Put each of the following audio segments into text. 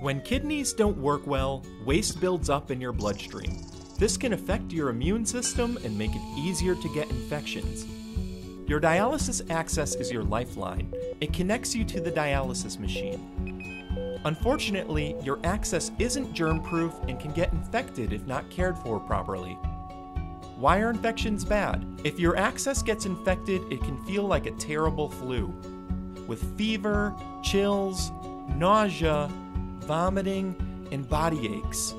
When kidneys don't work well, waste builds up in your bloodstream. This can affect your immune system and make it easier to get infections. Your dialysis access is your lifeline. It connects you to the dialysis machine. Unfortunately, your access isn't germ proof and can get infected if not cared for properly. Why are infections bad? If your access gets infected, it can feel like a terrible flu. With fever, chills, nausea, vomiting, and body aches.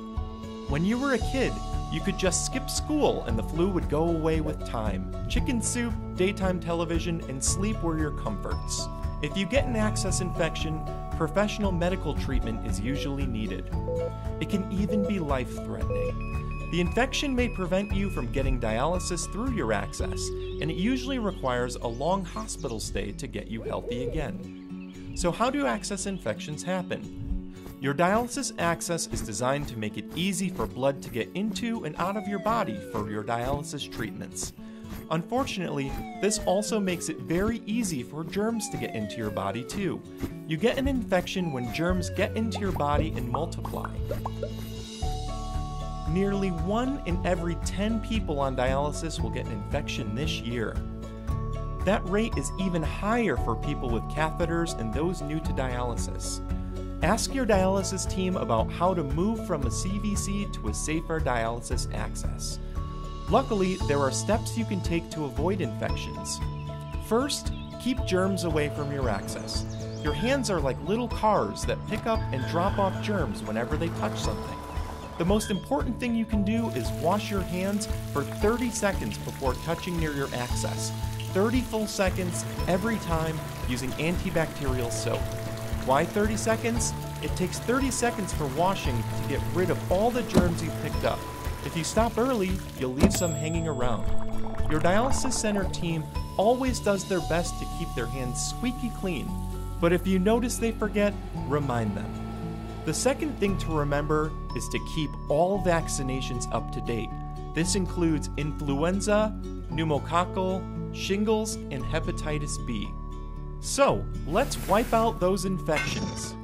When you were a kid, you could just skip school and the flu would go away with time. Chicken soup, daytime television, and sleep were your comforts. If you get an access infection, professional medical treatment is usually needed. It can even be life threatening. The infection may prevent you from getting dialysis through your access, and it usually requires a long hospital stay to get you healthy again. So, how do access infections happen? Your dialysis access is designed to make it easy for blood to get into and out of your body for your dialysis treatments. Unfortunately, this also makes it very easy for germs to get into your body too. You get an infection when germs get into your body and multiply. Nearly 1 in every 10 people on dialysis will get an infection this year. That rate is even higher for people with catheters and those new to dialysis. Ask your dialysis team about how to move from a CVC to a safer dialysis access. Luckily, there are steps you can take to avoid infections. First, keep germs away from your access. Your hands are like little cars that pick up and drop off germs whenever they touch something. The most important thing you can do is wash your hands for 30 seconds before touching near your access. 30 full seconds every time using antibacterial soap. Why 30 seconds? It takes 30 seconds for washing to get rid of all the germs you picked up. If you stop early, you'll leave some hanging around. Your dialysis center team always does their best to keep their hands squeaky clean, but if you notice they forget, remind them. The second thing to remember is to keep all vaccinations up to date. This includes influenza, pneumococcal, shingles, and hepatitis B. So, let's wipe out those infections.